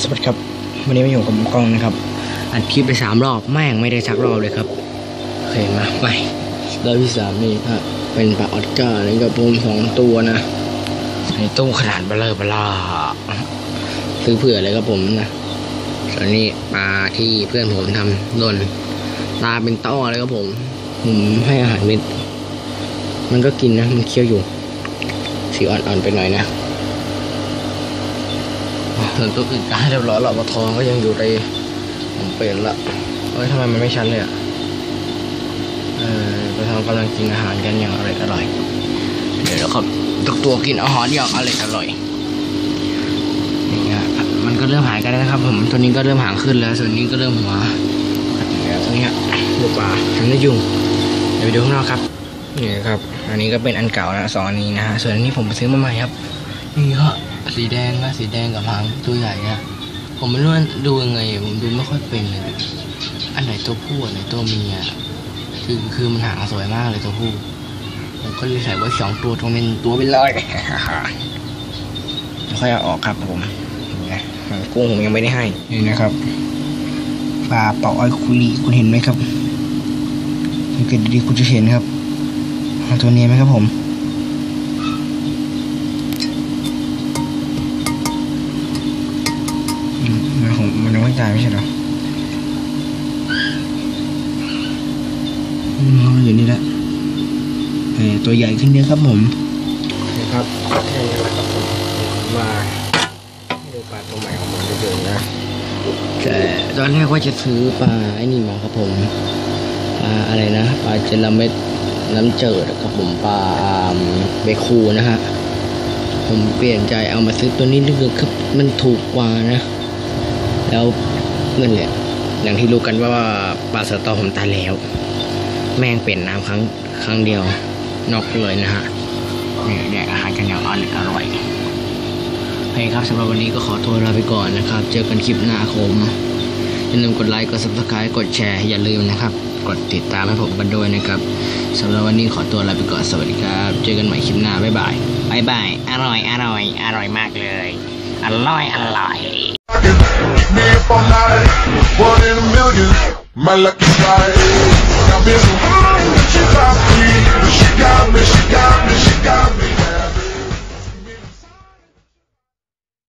สวัสดีครับ วันนี้มาอยู่กับผมกล้องนะครับอัดคลิปไปสามรอบแม่งไม่ได้สักรอบเลยครับโอเคมาไปรอบที่สามนี่ฮะเป็นปลาออสการ์นี่กับผมสองตัวนะในตู้ขนาดเบลอเบลาซื้อเผื่อเลยครับผมนะ ส่วนนี้ปลาที่เพื่อนผมทำหล่นตาเป็นต้อเลยครับผมผมให้อาหารเม็ด มันก็กินนะ มันเคี้ยวอยู่ สีอ่อนๆไปหน่อยนะส่วนตัวอื่นก็ให้เรียบร้อยแล้วปลาทองก็ยังอยู่ในผมเปลี่ยนละเอ้ยทำไมมันไม่ชันเลยอะเออปลาทองกำลังกินอาหารกันอย่างอร่อยอร่อย เดี๋ยวนะครับทุกตัวกินอาหารอย่างอร่อยอร่อย ก็เริ่มหายกันแล้วนะครับ ผมตัวนี้ก็เริ่มหางขึ้นแล้วส่วนนี้ก็เริ่มหัวตัวเนี้ยลูกปลาทำได้ยุงเดี๋ยวไปดูข้างนอกครับนี่ครับ อันนี้ก็เป็นอันเก่านะสองอันนี้นะฮะส่วนอันนี้ผมไปซื้อมาใหม่ครับนี่ฮะสีแดงนะสีแดงกับหางตัวใหญ่อะผมไม่รู้ว่าดูยังไงอะผมดูไม่ค่อยเป็นเลยอันไหนตัวผู้อันไหนตัวเมียคือคือมันหางสวยมากเลยตัวผู้ผมก็เลยใส่ไว้สองตัวตรงเป็นตัวเป็นร้อยค่อยเอาออกครับผมนี่ไงหาง กุ้งผมยังไม่ได้ให้ นี่นะครับปลาเป่าอ้อยคุรีคุณเห็นไหมครับสังเกตดีๆคุณจะเห็นครับเอาตัวนี้ไหมครับผมอืมมันของมันยังไม่ตายไม่ใช่เหรออืมมันอยู่นี่แหละแต่ตัวใหญ่ขึ้นเยอะครับผมครับแค่นี้แหละครับผมมา ดูปลาตัวใหม่ของผมเฉยๆนะแต่ตอนแรกว่าจะซื้อปลาไอ้นี่มาครับผมปลาอะไรนะปลาเจลาเม็ดน้ำเจิดอครับผมปลาเบคูนะฮะผมเปลี่ยนใจเอามาซื้อตัวนี้นึกคือมันถูกกว่านะ แล้วนั่นแหละอย่างที่รู้กันว่าปลาสตอผมตายแล้ว แม่งเปลี่ยนน้ำครั้งครั้งเดียวนอกเลยนะฮะเนี่ยแดกอาหารกันอย่าง คครับสำหรับวันนี้ก็ขอตัวลาไปก่อนนะครับ เจอกันคลิปหน้าคมอย่าลืมกดไลค์กด subscribe กดแชร์อย่าลืมนะครับ กดติดตามให้ผมกันด้วยนะครับสำหรับวันนี้ขอตัวลาไปก่อนสวัสดีครับ เจอกันใหม่คลิปหน้าบ๊ายบายบ๊ายบายอร่อยอร่อยอร่อยมากเลยอร่อยอร่อย one in a million, my lucky strike. Got me so high, she got me, she got me, she got me, she got me.